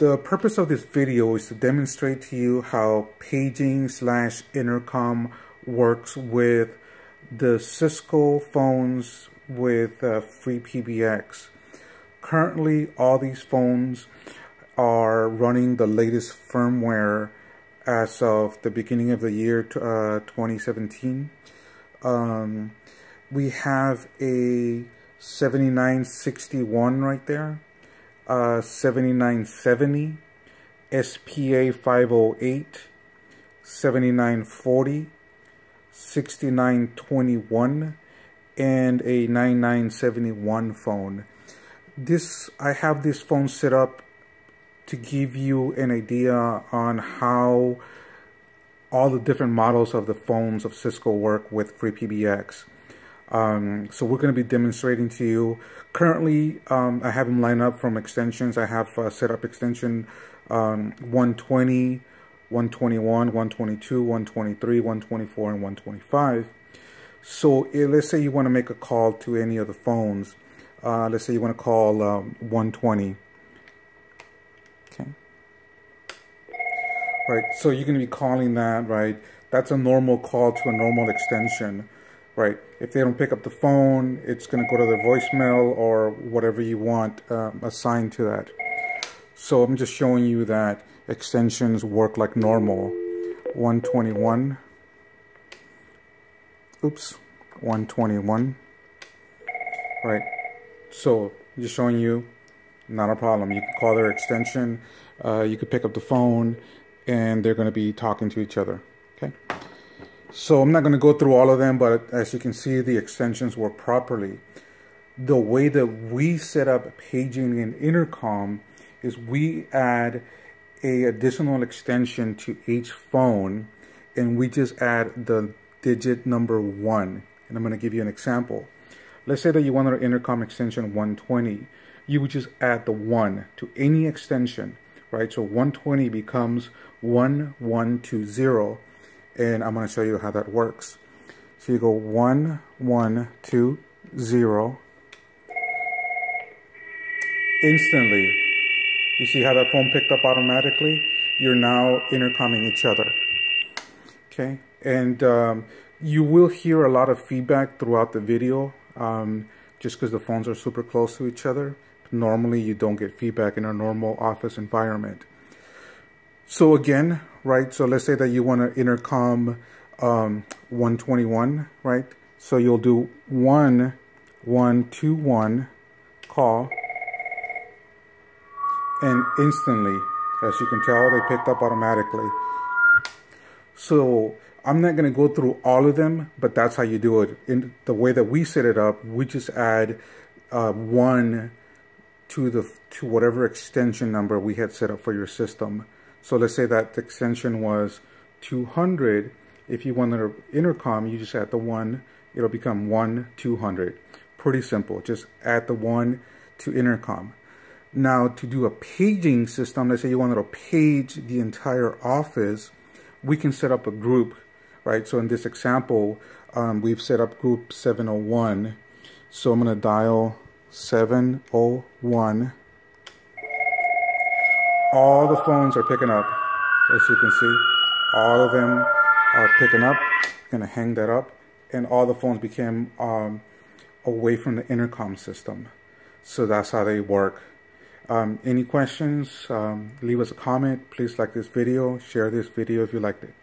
The purpose of this video is to demonstrate to you how paging slash intercom works with the Cisco phones with uh, FreePBX. Currently, all these phones are running the latest firmware as of the beginning of the year uh, 2017. Um, we have a 7961 right there uh, 7970, SPA 508, 7940, 6921, and a 9971 phone. This I have this phone set up to give you an idea on how all the different models of the phones of Cisco work with FreePBX. Um, so we're going to be demonstrating to you. Currently, um, I have them lined up from extensions. I have uh, set up extension um, 120, 121, 122, 123, 124, and 125. So eh, let's say you want to make a call to any of the phones. Uh, let's say you want to call um, 120. Okay. Right, so you're going to be calling that, right? That's a normal call to a normal extension right? If they don't pick up the phone, it's going to go to their voicemail or whatever you want um, assigned to that. So I'm just showing you that extensions work like normal. 121. Oops. 121. Right. So just showing you, not a problem. You can call their extension. Uh, you could pick up the phone and they're going to be talking to each other. So I'm not going to go through all of them, but as you can see, the extensions work properly. The way that we set up paging in intercom is we add a additional extension to each phone and we just add the digit number one. And I'm going to give you an example. Let's say that you want an intercom extension 120. You would just add the one to any extension, right? So 120 becomes 1120 and I'm going to show you how that works. So you go one, one, two, zero. Instantly, you see how that phone picked up automatically? You're now intercoming each other. Okay, and um, you will hear a lot of feedback throughout the video um, just because the phones are super close to each other. Normally, you don't get feedback in a normal office environment. So again, right? So let's say that you want to intercom um, 121, right? So you'll do one, one, two, one call, and instantly, as you can tell, they picked up automatically. So I'm not going to go through all of them, but that's how you do it. In the way that we set it up, we just add uh, one to the to whatever extension number we had set up for your system. So let's say that the extension was 200. If you want an intercom, you just add the 1. It'll become 1, 200. Pretty simple. Just add the 1 to intercom. Now, to do a paging system, let's say you wanted to page the entire office, we can set up a group, right? So in this example, um, we've set up group 701. So I'm going to dial 701 all the phones are picking up. As you can see, all of them are picking up. Gonna hang that up. And all the phones became um, away from the intercom system. So that's how they work. Um, any questions, um, leave us a comment. Please like this video, share this video if you liked it.